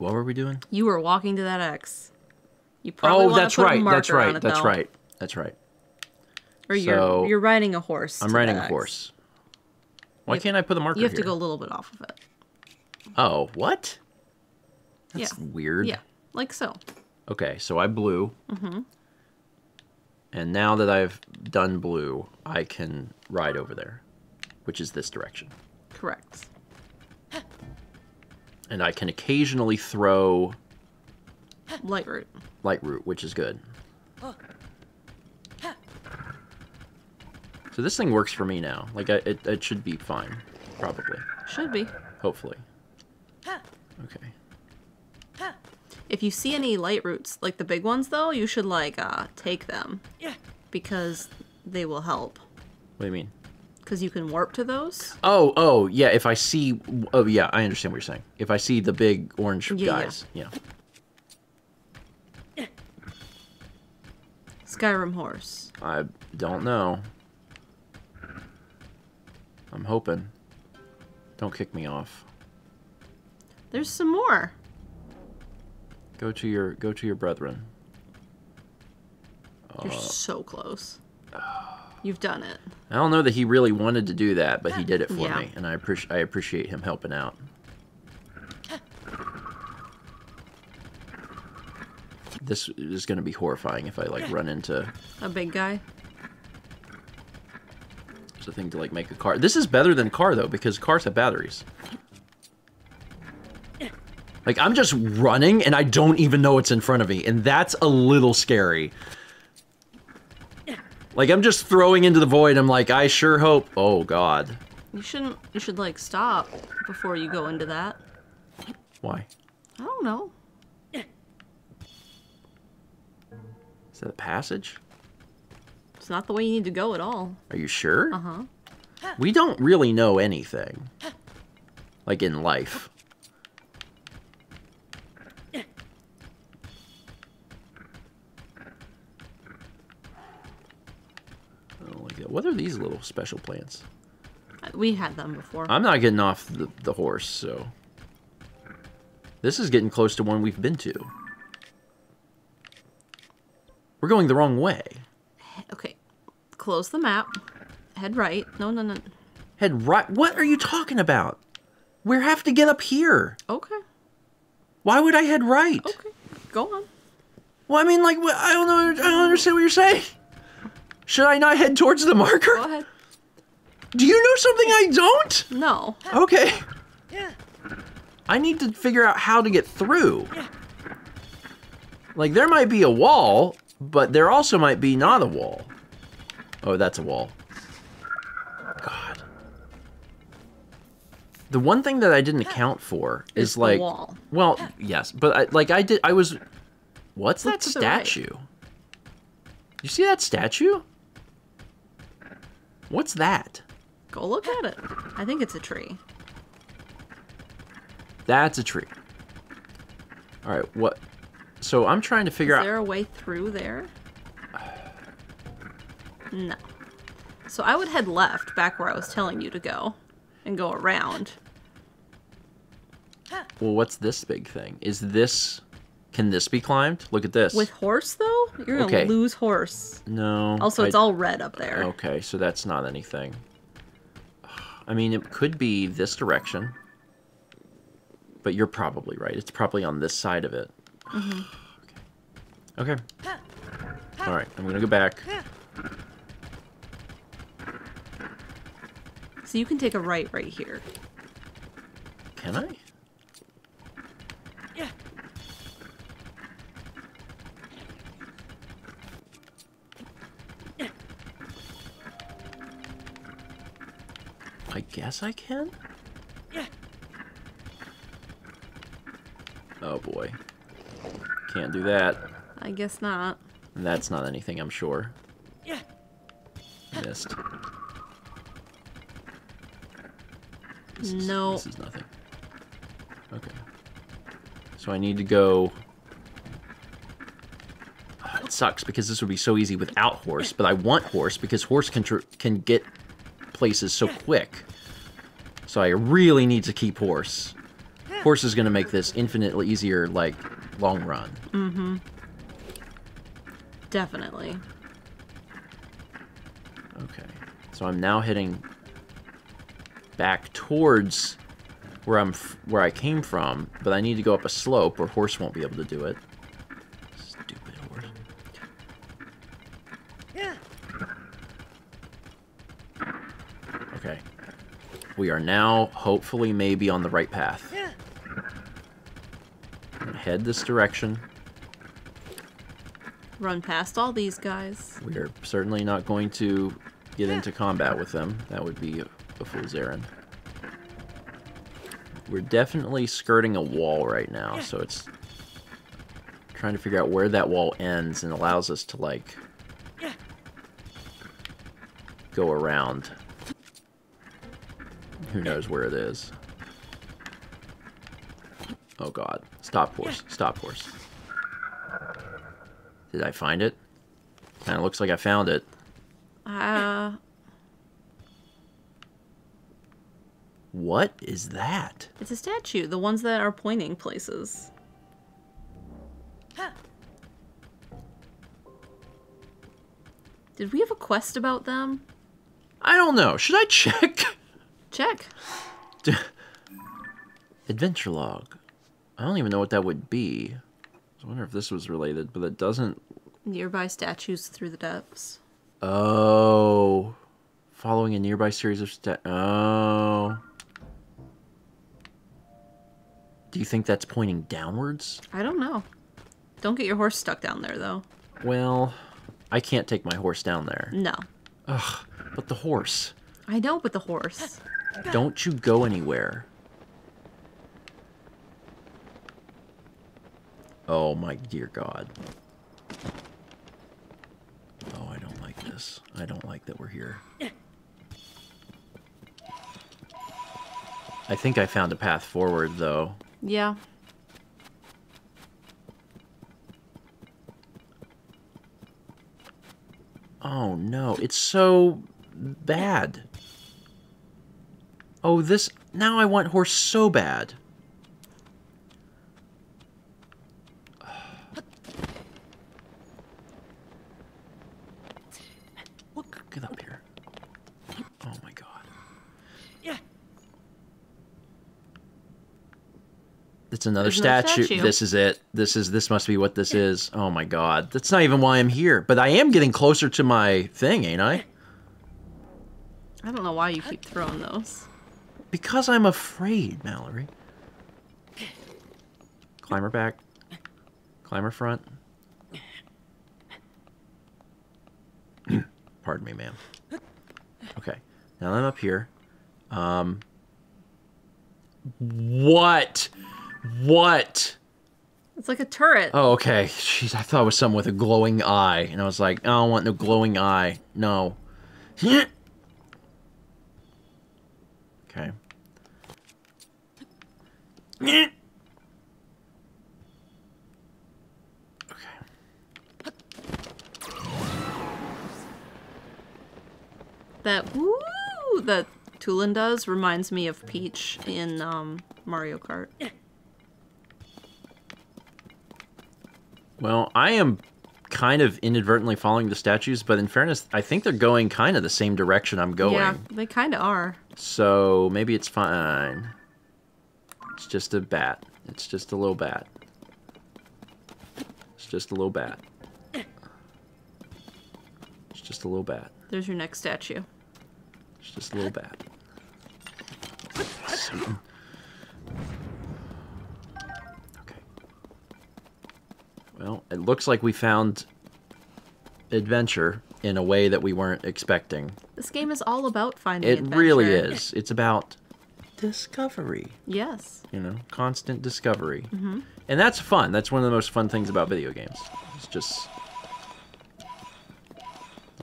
what were we doing? You were walking to that X. You probably Oh, that's put a right. That's marker on right. it, That's though. right. That's right. Or So- you're you're riding a horse. I'm riding a X. horse. Why You- can't I put a marker You have to go a little bit off of it. Oh, what? That's yeah. weird. Yeah, like so. Okay, so I blew. Mm-hmm. And now that I've done blue, I can ride over there, which is this direction. Correct. And I can occasionally throw Light root. light root, which is good. So this thing works for me now. Like, I, it, it should be fine. Probably. Should be. Hopefully. Okay. If you see any light roots, like the big ones though, you should like uh take them. Yeah. Because they will help. What do you mean? Because you can warp to those. Oh, oh, yeah. If I see, oh, yeah, I understand what you're saying. If I see the big orange Yeah, yeah. guys, yeah. Skyrim horse. I don't know. I'm hoping. Don't kick me off. There's some more. Go to your go to your brethren. You're Uh. so close. You've done it. I don't know that he really wanted to do that, but he did it for Yeah. me, and I appreciate I appreciate him helping out. This is going to be horrifying if I like run into A big guy. It's a thing to like make a car. This is better than car though because cars have batteries. Like I'm just running and I don't even know what's in front of me, and that's a little scary. Like I'm just throwing into the void. I'm like, I sure hope. Oh God, You shouldn't. You should like stop before you go into that. why? I don't know. Is that a passage? It's not the way you need to go at all. Are you sure? Uh huh. We don't really know anything. Like in life. What are these little special plants? We had them before. I'm not getting off the, the horse, so. This is getting close to one we've been to. We're going the wrong way. Okay. Close the map. Head right. No, no, no. Head right. What are you talking about? We have to get up here. Okay. Why would I head right? Okay. Go on. Well, I mean, like, I don't know. I don't understand what you're saying. Should I not head towards the marker? Go ahead. Do you know something I don't? No. Okay. Yeah. I need to figure out how to get through. Like, there might be a wall, but there also might be not a wall. Oh, that's a wall. God. The one thing that I didn't account for is Is the like, wall. well, yes, but I, like I did, I was. What's that Look to the right. statue? You see that statue? What's that? Go look at it. I think it's a tree. That's a tree. All right, what? So I'm trying to figure out. Is out. there a way through there? No. So I would head left, back where I was telling you to go, and go around. Well, what's this big thing? Is this? Can this be climbed? Look at this. With horse, though? You're gonna Okay. lose horse. no. Also, it's I- all red up there. Okay, so that's not anything. I mean, it could be this direction. But you're probably right. It's probably on this side of it. Mm-hmm. Okay. Okay. All right, I'm gonna go back. So you can take a right right here. Can I? Yeah. I guess I can. Yeah. Oh boy. Can't do that. I guess not. That's not anything, I'm sure. Yeah. Missed. This is, No. This is nothing. Okay. So I need to go. Ah, It sucks because this would be so easy without horse, but I want horse because horse can tr- can get places so quick. So I really need to keep horse. Horse is going to make this infinitely easier, like, long run. Mm-hmm. Definitely. Okay. So I'm now heading back towards where I'm f- where I came from, but I need to go up a slope or horse won't be able to do it. Stupid horse. Okay. We are now hopefully maybe on the right path. Head this direction. Run past all these guys. We are certainly not going to get into combat with them. That would be a, a fool's errand. We're definitely skirting a wall right now, so it's trying to figure out where that wall ends and allows us to, like, go around. Who knows where it is. Oh god. Stop horse. Stop horse. Did I find it? Kinda looks like I found it. Uh, What is that? it's a statue. The ones that are pointing places. Did we have a quest about them? I don't know. Should I check? Check. Adventure log. I don't even know what that would be. I wonder if this was related, but it doesn't. Nearby statues through the depths. Oh. Following a nearby series of sta- Oh. Do you think that's pointing downwards? I don't know. Don't get your horse stuck down there, though. Well, I can't take my horse down there. No. Ugh, but the horse. I know, but the horse. Don't you go anywhere. Oh my dear God. Oh, I don't like this. I don't like that we're here. I think I found a path forward, though. Yeah. Oh no, it's so bad. Oh, this. Now I want horse so bad. Get up here. Oh my god. Yeah. It's another another statue. statue. This is it. This is this must be what this is. Oh my god. That's not even why I'm here. But I am getting closer to my thing, ain't I? I don't know why you keep throwing those. Because I'm afraid, Mallory. Climber back. Climber front. Pardon me, ma'am. Okay. Now I'm up here. Um. What? What? It's like a turret. Oh, okay. Jeez, I thought it was something with a glowing eye. And I was like, I don't want no glowing eye. No. Okay. Okay. That woo that Tulin does reminds me of Peach in um, Mario Kart. Well, I am kind of inadvertently following the statues, but in fairness, I think they're going kind of the same direction I'm going. Yeah, they kind of are. So maybe it's fine. Just a bat. It's just a little bat. It's just a little bat. It's just a little bat. There's your next statue. It's just a little bat. Okay. Well, it looks like we found adventure in a way that we weren't expecting. This game is all about finding adventure. It adventure. really is. It's about discovery. Yes. You know, constant discovery. Mm-hmm. And that's fun. That's one of the most fun things about video games. It's just.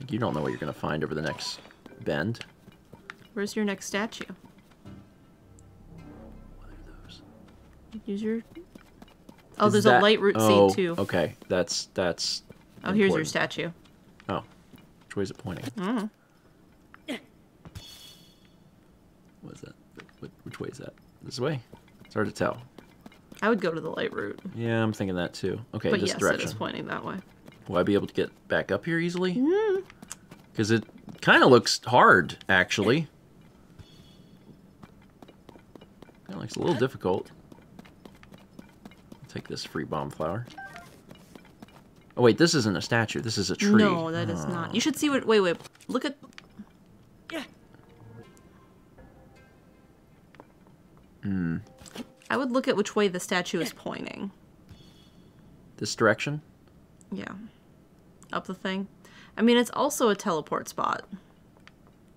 You don't know what you're going to find over the next bend. Where's your next statue? What are those? Use your. Oh, Is there's that- a light root oh, seed too. Okay, that's that's. Oh, here's your statue. Oh, which way is it pointing? Mm. What is that? What, which way? It's hard to tell. I would go to the light root. Yeah, I'm thinking that too. Okay, But this yes, it direction. is pointing that way. Will I be able to get back up here easily? Mm. Because it kind of looks hard, actually. Kind of looks a little difficult. Take this free bomb flower. Oh wait, this isn't a statue. This is a tree. No, that is not. You should see what. Wait, wait. Look at. Hmm. I would look at which way the statue is pointing. This direction? Yeah. Up the thing. I mean, it's also a teleport spot.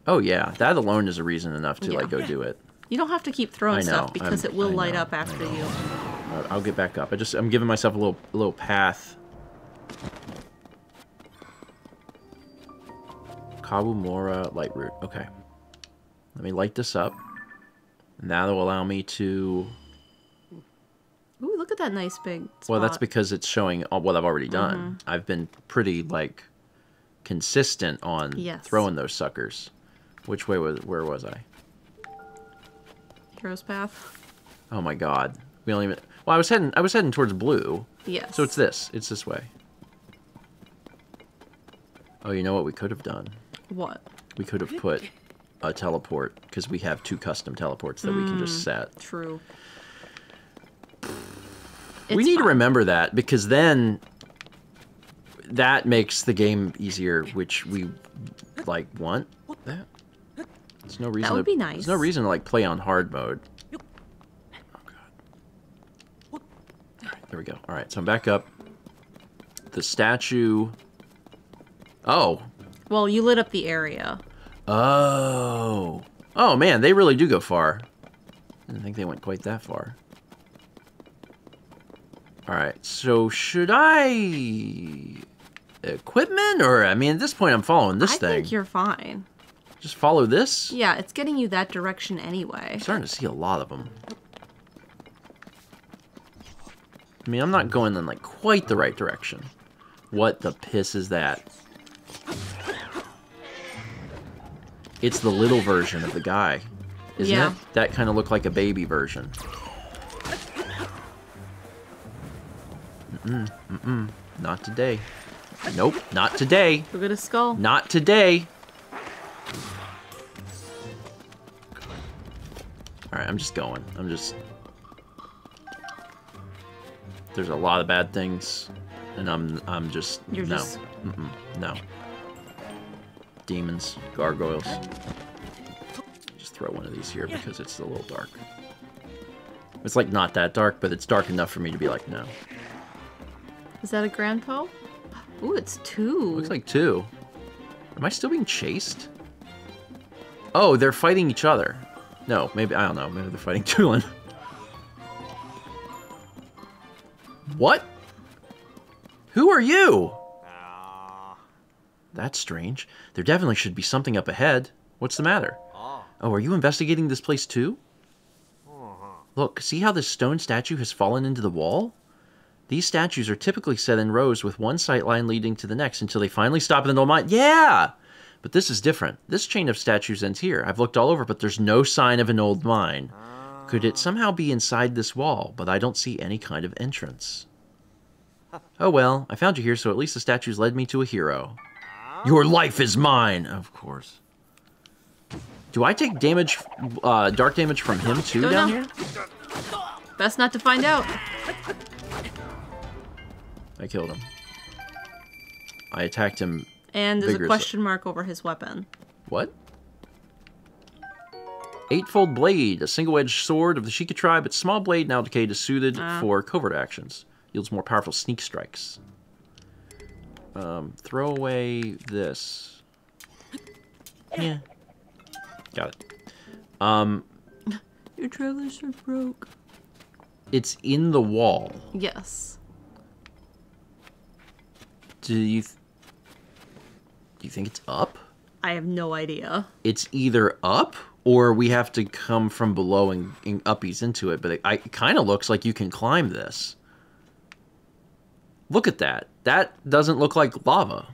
Oh yeah, that alone is a reason enough to Yeah. like go do it. You don't have to keep throwing stuff because I'm- it will light up after you. I'll- get back up. I just I'm giving myself a little a little path. Kabumora light root. Okay. Let me light this up. And that'll allow me to Ooh, look at that nice big. Spot. Well, that's because it's showing what I've already done. Mm-hmm. I've been pretty like consistent on Yes. throwing those suckers. Which way was where was I? Hero's path. Oh my god. We don't even Well, I was heading I was heading towards blue. Yes. So it's this. It's this way. Oh, you know what we could have done? What? We could have put a teleport because we have two custom teleports that we can Mm. just set. True. we It's need to remember that because then that makes the game easier, which we like want that. There's no reason. That would to, be There's no reason to like play on hard mode. Oh god. All right, there we go. All right, so I'm back up. The statue. Oh, Well, you lit up the area. Oh, oh man, they really do go far. I didn't think they went quite that far. All right, so should I equipment or I mean at this point I'm following this I thing. I think you're fine. Just follow this. Yeah, it's getting you that direction anyway. I'm starting to see a lot of them. I mean, I'm not going in like quite the right direction. What the piss is that? It's the little version of the guy, isn't Yeah. it? That kind of looked like a baby version. Mm-mm, mm-mm, not today. Nope, not today. Look at his skull. Not today. Alright, I'm just going. I'm just... There's a lot of bad things, and I'm I'm just... You're no. just- Mm-mm, no. Demons, gargoyles. Just throw one of these here because it's a little dark. It's like not that dark, but it's dark enough for me to be like, no. Is that a grandpa? Ooh, it's two. Looks like two. Am I still being chased? Oh, they're fighting each other. No, maybe I don't know. Maybe they're fighting Tulin. What? Who are you? That's strange. There definitely should be something up ahead. What's the matter? Ah. Oh, are you investigating this place too? Uh-huh. Look, see how this stone statue has fallen into the wall? These statues are typically set in rows with one sight line leading to the next until they finally stop in the old mine. Yeah! But this is different. This chain of statues ends here. I've looked all over, but there's no sign of an old mine. Could it ah. somehow be inside this wall? But I don't see any kind of entrance. Oh well, I found you here, so at least the statues led me to a hero. Your life is mine! Of course. Do I take damage, uh, dark damage from him too Don't down know. here? Best not to find out. I killed him. I attacked him. And there's a question mark over his weapon. What? Eightfold blade, a single-edged sword of the Sheikah tribe. Its small blade, now decayed, is suited Ah. for covert actions. Yields more powerful sneak strikes. Um, throw away this. Yeah. Got it. Um, Your trailers are broke. it's in the wall. Yes. Do you? Do you think it's up? I have no idea. it's either up or we have to come from below and, and uppies into it. But it, I, it kind of looks like you can climb this. Look at that. That doesn't look like lava.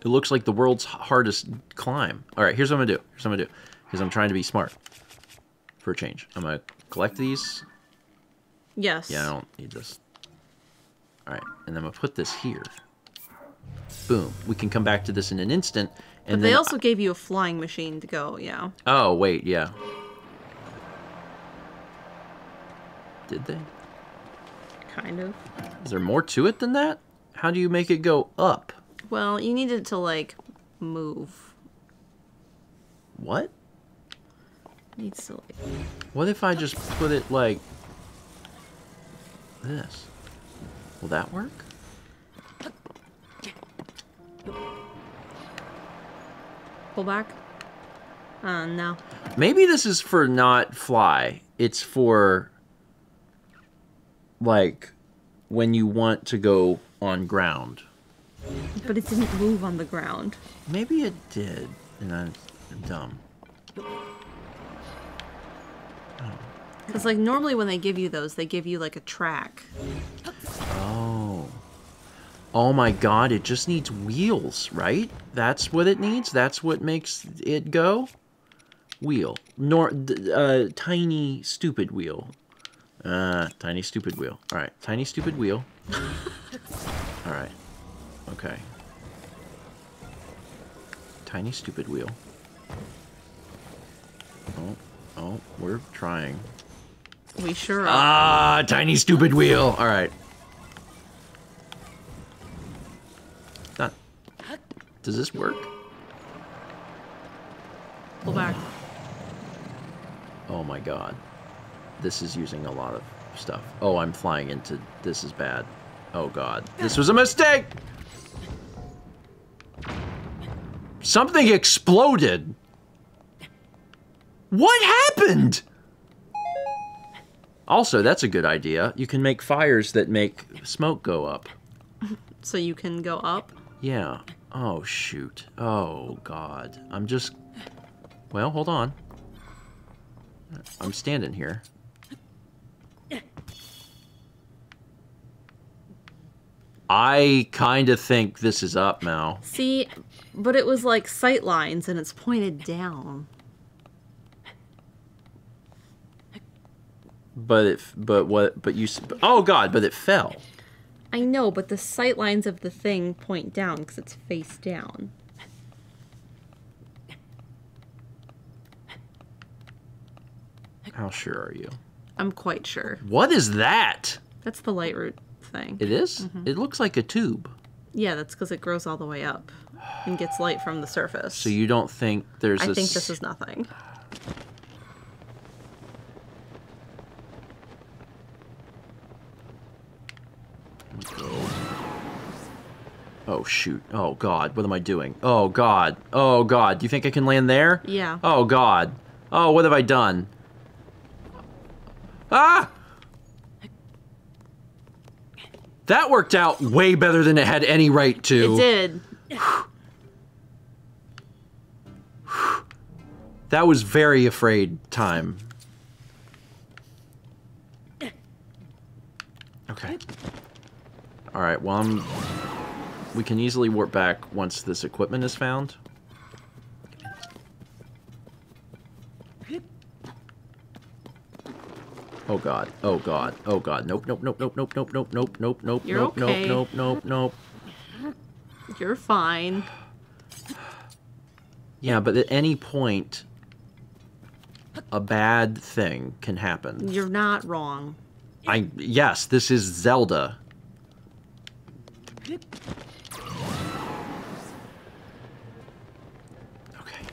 It looks like the world's hardest climb. All right, here's what I'm gonna do. Here's what I'm gonna do. Because I'm trying to be smart. for a change. I'm gonna collect these. Yes. Yeah, I don't need this. All right, and I'm gonna put this here. Boom. We can come back to this in an instant. And But they also gave you a flying machine to go, yeah. Oh wait, yeah. Did they? Kind of. Is there more to it than that? How do you make it go up? Well, you needed to, like, move. What? Needs to, like. What if I just put it like this? Will that work? Pull back? Uh, no. Maybe this is for not fly. It's for like when you want to go on ground. But it didn't move on the ground. Maybe it did, and I'm dumb. Because, like, normally when they give you those, they give you, like, a track. Oh. Oh my god, it just needs wheels, right? That's what it needs? That's what makes it go? Wheel. Nor uh tiny stupid wheel. Uh tiny stupid wheel. All right, tiny stupid wheel. All right. Okay. Tiny stupid wheel. Oh, oh, we're trying. We sure are. Ah, tiny stupid wheel. All right. Not. Does this work? Pull back. Oh my god. This is using a lot of stuff. Oh, I'm flying into. This is bad. Oh god. This was a mistake! Something exploded! What happened? Also, that's a good idea. You can make fires that make smoke go up. So you can go up. Yeah. Oh, shoot. Oh, God. I'm just. Well, hold on. I'm standing here. I kind of think this is up now. See, but it was like sight lines and it's pointed down. But it. But what? But you. Oh, God, but it fell. I know, but the sight lines of the thing point down because it's face down. How sure are you? I'm quite sure. What is that? That's the light root thing. It is? It looks like a tube. yeah, that's because it grows all the way up and gets light from the surface. So you don't think there's I think this is nothing. Oh shoot. Oh god, what am I doing? Oh god. Oh god. Do you think I can land there? Yeah. Oh god. Oh, what have I done? Ah! That worked out way better than it had any right to. It did. That was very afraid time. Okay. All right. Well, I'm. We can easily warp back once this equipment is found. Oh god. Oh god. Oh god. Nope. Nope. Nope. Nope. Nope. Nope. Nope. Nope. Nope. Nope. You're nope. okay. Nope. Nope. Nope. Nope. You're fine. Yeah, but at any point, a bad thing can happen. You're not wrong. I yes, this is Zelda. Okay.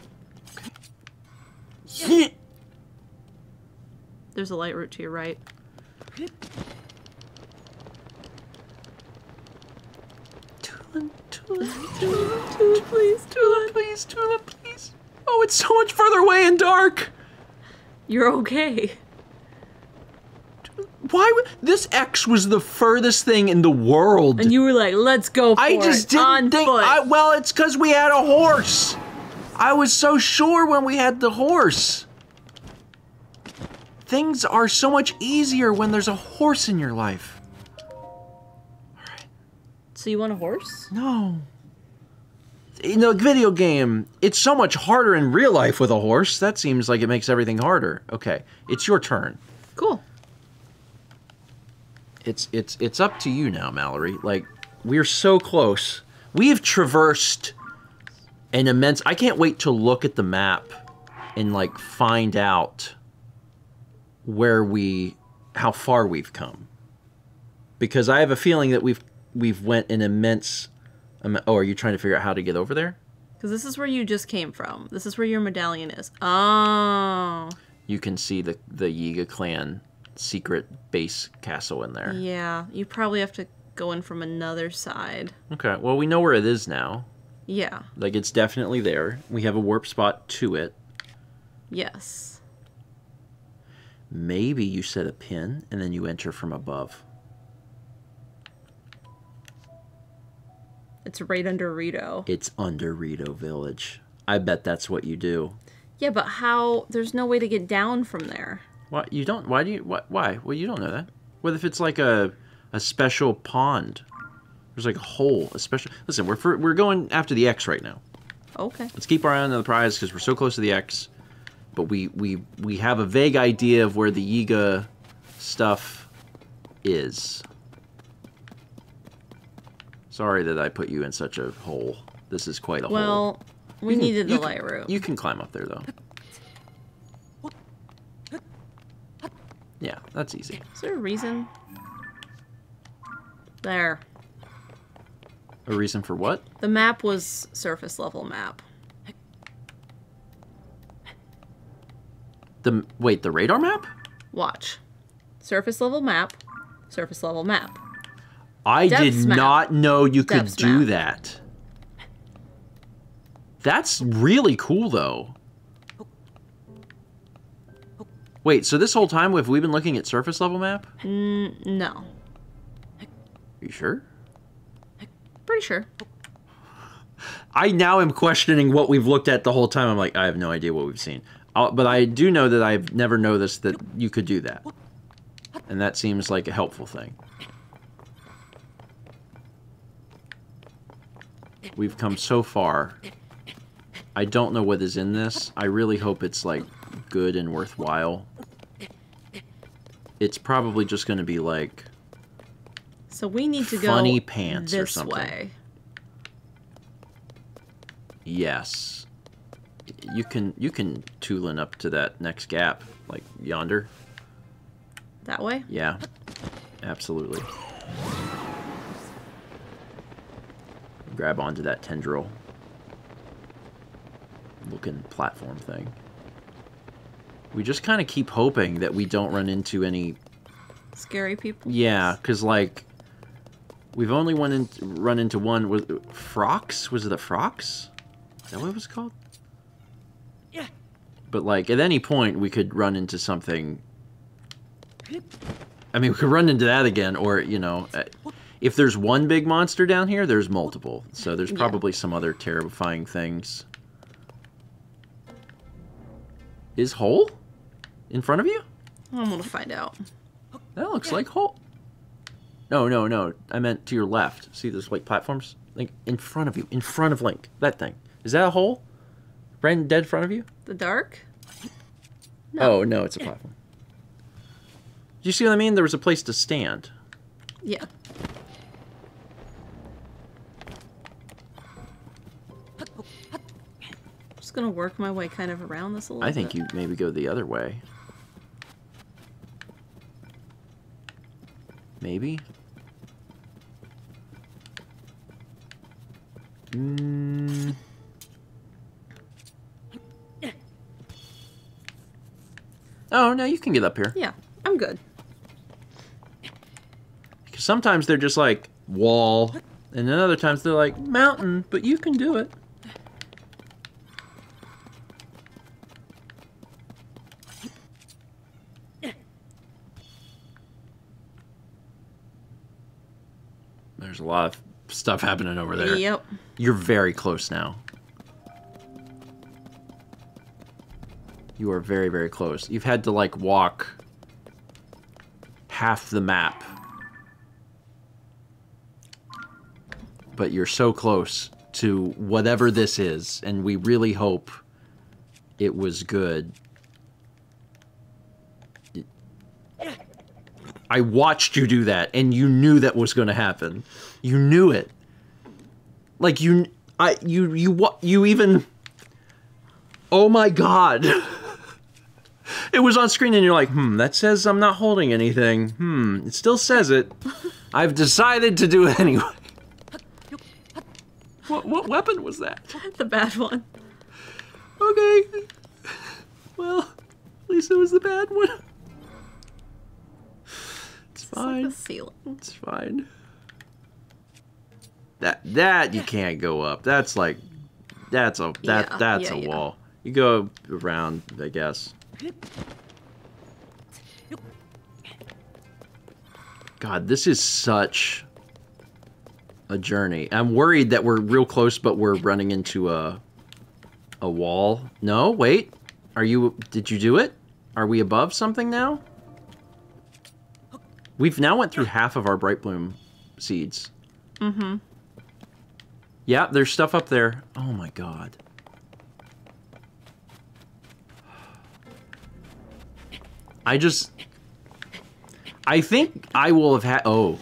Okay. There's a light root to your right. Tulip, tulip, tulip, tulip, please, tulip, please, tulip, please. Oh, it's so much further away and dark. You're okay. Why would this X was the furthest thing in the world? And you were like, let's go for I just it didn't on think. I, well, it's because we had a horse. I was so sure when we had the horse. Things are so much easier when there's a horse in your life. Alright. So you want a horse? No. in a video game, it's so much harder in real life with a horse. That seems like it makes everything harder. Okay, it's your turn. Cool. It's it's it's up to you now, Mallory. Like we're so close. We've traversed an immense. I can't wait to look at the map and like find out where we how far we've come. Because I have a feeling that we've we've went an immense am- Oh, are you trying to figure out how to get over there? Because this is where you just came from. This is where your medallion is. Oh. You can see the the Yiga clan secret base castle in there. Yeah. You probably have to go in from another side. Okay. Well, we know where it is now. Yeah. Like it's definitely there. We have a warp spot to it. Yes. Maybe you set a pin and then you enter from above. It's right under Rito. It's under Rito Village. I bet that's what you do. Yeah, but how? There's no way to get down from there. Why you don't? Why do you? What? Why? Well, you don't know that. What if it's like a a special pond? There's like a hole, a special. Listen, we're for, we're going after the X right now. Okay. Let's keep our eye on the prize because we're so close to the X. But we we we have a vague idea of where the Yiga stuff is. Sorry that I put you in such a hole. This is quite a hole. Well, we You can- needed the you can- light room. You can climb up there though. Yeah, that's easy. Is there a reason? There. A reason for what? The map was surface level map. The wait, the radar map? Watch. Surface level map. Surface level map. I did map. not know you could Depths do map. that. That's really cool though. Wait, so this whole time have we been looking at surface level map? Are No. you sure? Pretty sure. I now am questioning what we've looked at the whole time. I'm like, I have no idea what we've seen. Uh, but I do know that I've never noticed that you could do that. And that seems like a helpful thing. We've come so far. I don't know what is in this. I really hope it's like good and worthwhile. It's probably just going to be like So we need to go Funny pants or something. way. yes. You can you can Tulin up to that next gap like yonder. That way? Yeah, absolutely. Grab onto that tendril looking platform thing. We just kind of keep hoping that we don't run into any. Scary people? Yeah, because like we've only went in, run into one. Was Frox? Was it a Frox? Is that what it was called? Yeah. But like at any point we could run into something I mean, we could run into that again, or you know, uh, if there's one big monster down here, there's multiple. So there's Yeah. probably some other terrifying things. Is hole in front of you? I'm gonna find out. That looks like hole. No, no, no. I meant to your left. See those like platforms? Like in front of you, in front of Link. That thing. Is that a hole? Right dead in front of you? The dark? Oh no, it's a platform. Do you see what I mean? There was a place to stand. Yeah. Just gonna work my way kind of around this a little bit. I think bit. you maybe go the other way. Maybe? Mm. Oh, no, you can get up here. Yeah, I'm good. Because sometimes they're just like wall, and then other times they're like mountain, but you can do it. There's a lot of stuff happening over there. Yep. You're very close now. You are very, very close. You've had to like walk half the map. But you're so close. to whatever this is, and we really hope it was good. I watched you do that, and you knew that was going to happen. You knew it. Like you, I, you, you, you even. Oh my god! it was on screen, and you're like, hmm, that says I'm not holding anything. Hmm, it still says it. I've decided to do it anyway. What, what weapon was that? the bad one. Okay. Well, at least it was the bad one. It's like fine. the ceiling. It's fine. That that you can't go up. That's like that's a that Yeah, that's yeah, a yeah. wall. You go around, I guess. God, this is such a journey. I'm worried that we're real close, but we're running into a a wall. No, wait. Are you? Did you do it? Are we above something now? We've now went through half of our bright bloom seeds. Mm-hmm. Yeah, there's stuff up there. Oh my god. I just I think I will have had oh,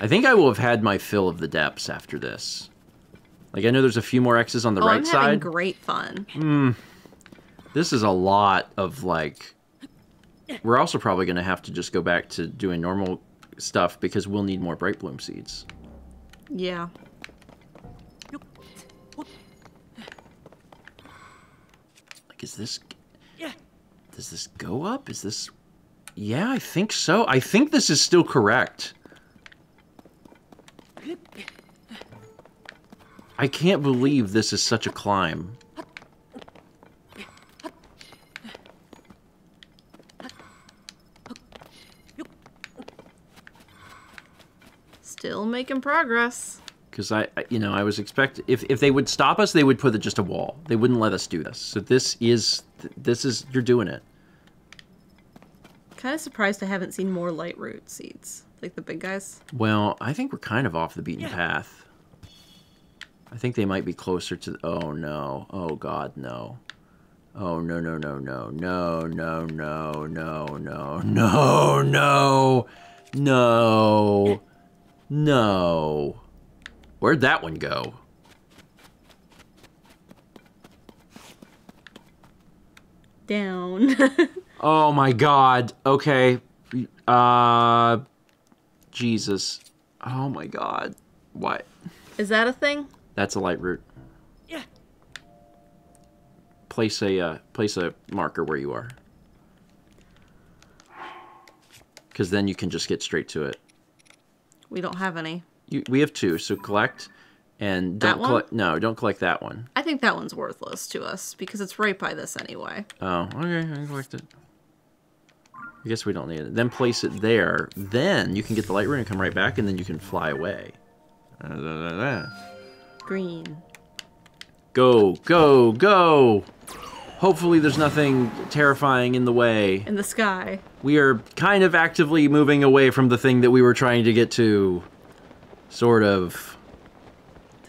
I think I will have had my fill of the depths after this. Like I know there's a few more X's on the oh, right I'm having side. great fun. Mm. This is a lot of like. We're also probably going to have to just go back to doing normal stuff because we'll need more bright bloom seeds. Yeah. Like, is this? Yeah. Does this go up? Is this? Yeah, I think so. I think this is still correct. I can't believe this is such a climb. Still making progress. because I, I- you know, I was expect if if they would stop us, they would put it just a wall. They wouldn't let us do this. So this is this is you're doing it. Kind of surprised I haven't seen more light root seeds. Like the big guys. Well, I think we're kind of off the beaten Yeah. path. I think they might be closer to. Oh no! Oh God, no! Oh no no no no no no no no no no no no no! Where'd that one go? Down. Oh my god. Okay. Uh Jesus. Oh my god. What? Is that a thing? That's a light root. Yeah. Place a uh, place a marker where you are. Cuz then you can just get straight to it. We don't have any. You, we have two, so collect and don't collect no, don't collect that one. I think that one's worthless to us because it's right by this anyway. Oh, okay, I can collect it. I guess we don't need it. Then place it there. Then you can get the light rune and come right back, and then you can fly away. Green. Go, go, go! Hopefully there's nothing terrifying in the way. In the sky. We are kind of actively moving away from the thing that we were trying to get to. Sort of.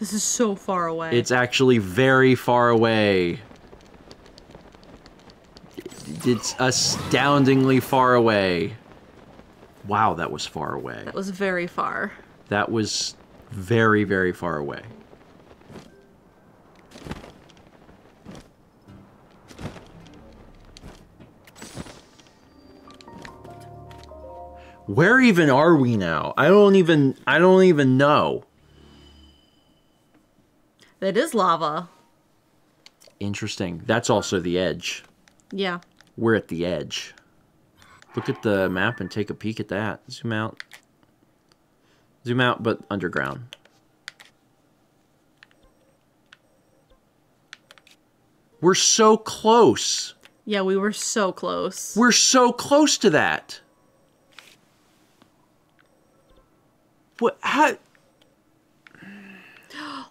This is so far away. It's actually very far away. It's astoundingly far away. Wow, that was far away. that was very far. That was very, very far away. Where even are we now? I don't even I don't even know. That is lava. Interesting. That's also the edge. Yeah. We're at the edge. Look at the map and take a peek at that. Zoom out. Zoom out, but underground. We're so close. Yeah, we were so close. We're so close to that. What? How?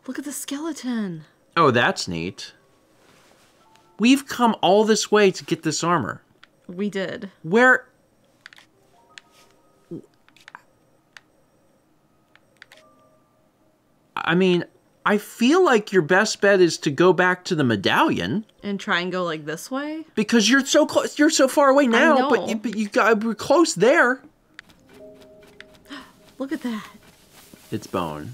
Look at the skeleton. Oh, that's neat. We've come all this way to get this armor. We did. Where? I mean, I feel like your best bet is to go back to the medallion And try and go like this way? because you're so close. You're so far away now, but you, but you got we're close there. Look at that. It's bone.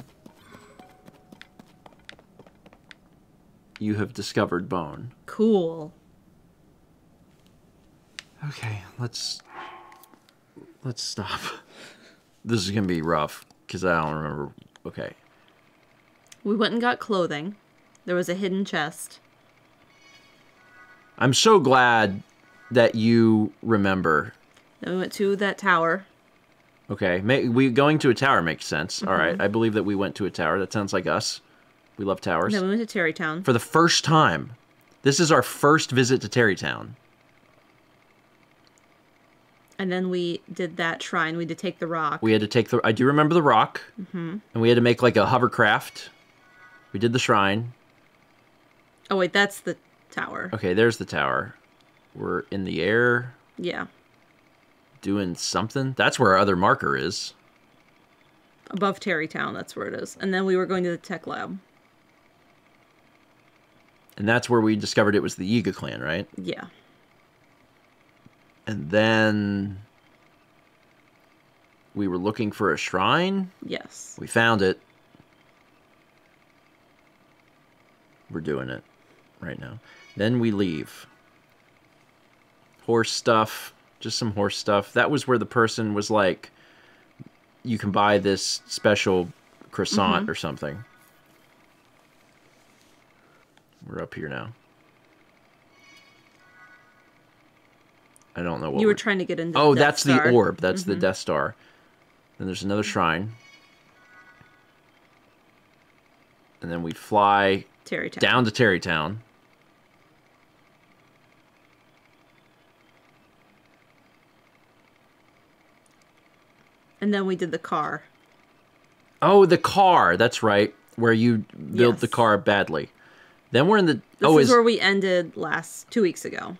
You have discovered bone. Cool. Okay, let's let's stop. This is gonna be rough because I don't remember. Okay, We went and got clothing. There was a hidden chest. I'm so glad that you remember. Then we went to that tower. Okay, may, we going to a tower makes sense. All right, mm-hmm. I believe that we went to a tower. That sounds like us. We love towers. Then we went to Tarrey Town. For the first time, this is our first visit to Tarrey Town. And then we did that shrine. We had to take the rock. We had to take the. I do remember the rock, Mm-hmm. and we had to make like a hovercraft. We did the shrine. oh wait, that's the tower. Okay, there's the tower. We're in the air Yeah. doing something. That's where our other marker is. Above Tarrey Town, that's where it is. And then we were going to the tech lab. And that's where we discovered it was the Yiga clan, right? Yeah. And then we were looking for a shrine. Yes. We found it. We're doing it right now. Then we leave. Horse stuff, just some horse stuff. That was where the person was like, you can buy this special croissant mm-hmm. or something. We're up here now. I don't know what You were we're- trying to get into Oh, the that's Star. the orb. That's the mm-hmm. Death Star. Then there's another shrine. And then we fly Tarrey Town. down to Tarrey Town. And then we did the car. Oh, the car. That's right. Where you built Yes. the car badly. Then we're in the. This oh, is is where we ended last two weeks ago.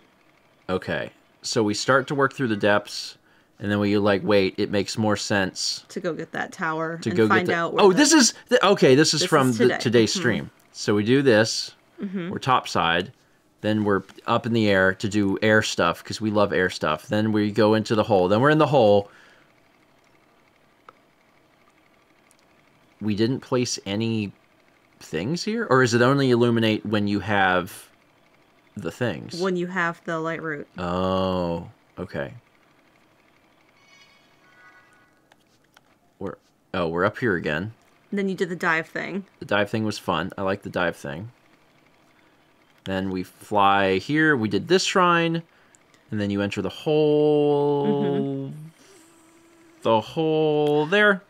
okay. So we start to work through the depths, and then we like wait. It makes more sense to go get that tower to and go find the. out. Where oh, the- this is th- okay. This is This from is the, today. Mm-hmm. today's stream. So we do this. We're topside. Then we're up in the air to do air stuff because we love air stuff. Then we go into the hole. Then we're in the hole. We didn't place any things here, or is it only illuminate when you have the things? when you have the light root. Oh, okay. We're oh, we're up here again. Then you did the dive thing. The dive thing was fun. I like the dive thing. Then we fly here. We did this shrine, and then you enter the hole. Mm-hmm. The hole there.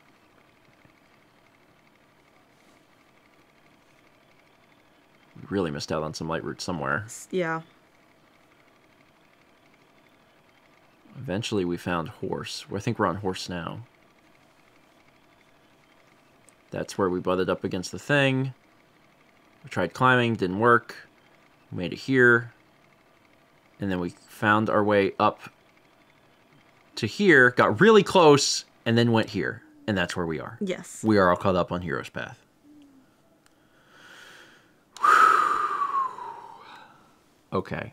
Really missed out on some light root somewhere. Yeah. Eventually, we found horse. I think we're on horse now. That's where we butted up against the thing. We tried climbing, didn't work. We made it here. And then we found our way up to here, got really close, and then went here. And that's where we are. Yes. We are all caught up on Hero's Path. Okay.